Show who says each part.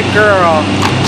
Speaker 1: Good girl.